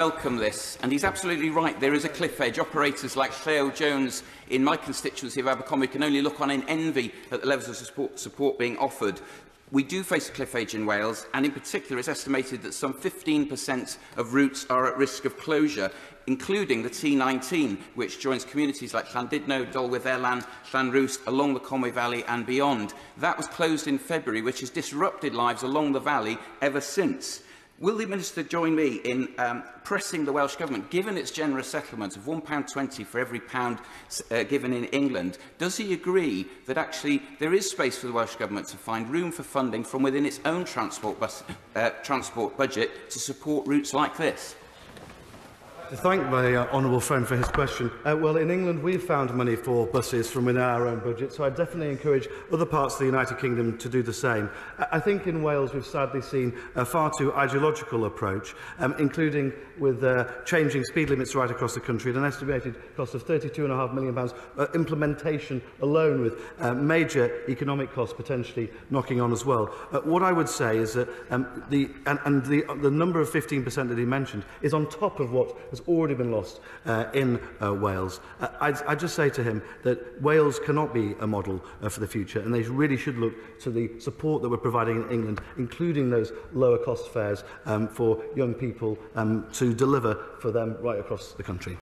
welcome this. And he's absolutely right. There is a cliff edge. Operators like Cleo Jones in my constituency of Abercombe can only look on in envy at the levels of support, support being offered. We do face a cliff edge in Wales, and in particular, it's estimated that some 15% of routes are at risk of closure, including the T19, which joins communities like Llandudno, Dolwyth Elan, Llanrwst, along the Conwy Valley and beyond. That was closed in February, which has disrupted lives along the valley ever since. Will the Minister join me in um, pressing the Welsh Government, given its generous settlement of £1.20 for every pound uh, given in England, does he agree that actually there is space for the Welsh Government to find room for funding from within its own transport, bus, uh, transport budget to support routes like this? thank my uh, honourable friend for his question. Uh, well, in England, we've found money for buses from within our own budget, so I definitely encourage other parts of the United Kingdom to do the same. I think in Wales, we've sadly seen a far too ideological approach, um, including with uh, changing speed limits right across the country at an estimated cost of £32.5 million. Uh, implementation alone with uh, major economic costs potentially knocking on as well. Uh, what I would say is that um, the, and, and the, the number of 15% that he mentioned is on top of what has that's already been lost uh, in uh, Wales. Uh, I'd, I'd just say to him that Wales cannot be a model uh, for the future and they really should look to the support that we're providing in England, including those lower cost fares um, for young people um, to deliver for them right across the country.